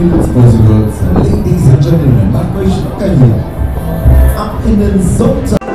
Ladies and gentlemen, my question again. I'm in the zone.